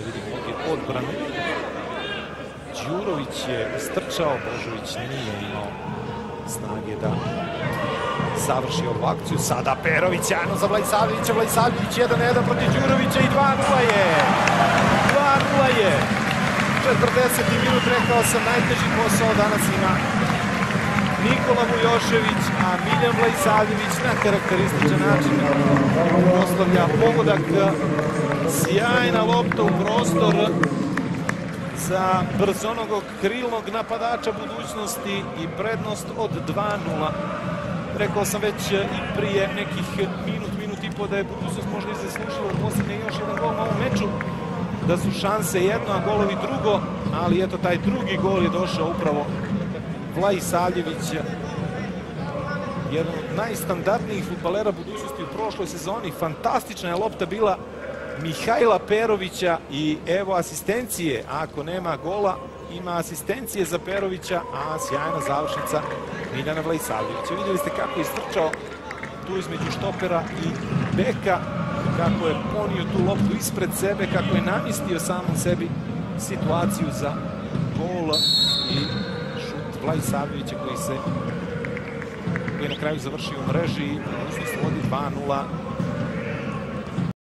da vidimo ovdje odbranu. Đurović je strčao, Božović nije imao snage da završi ovu akciju. Sada Perović, jajno za Vlajsavljevića, Vlajsavljević 1-1 protiv Đurovića i 2-0 je. 2-0 je. 40. minut, rekao sam, najteži posao danas ima Nikola Vujošević, a Miljan Vlajsavljević na karakterističan način proslavlja pogodak. Sjajna lopta u prostor za brzonog krilnog napadača budućnosti i prednost od 2-0. Rekao sam već i prije nekih minut, minut i po da je budućnost možda i zaslužila da posljedne još jedan gol na ovom meču. Da su šanse jedno, a golovi drugo, ali eto taj drugi gol je došao upravo Vlaj Savljević, jedan od najstandardnijih futbalera budućnosti u prošloj sezoni. Fantastična je lopta bila Mihajla Perovića i evo asistencije. Ako nema gola, ima asistencije za Perovića, a sjajna završnica Miljana Vlajsavljevića. Vidjeli ste kako je istrčao tu između štopera i beka, kako je ponio tu loptu ispred sebe, kako je namistio samom sebi situaciju za gol i šut Vlajsavljevića koji se koji je na kraju završio u mreži i budućnost vodi 2-0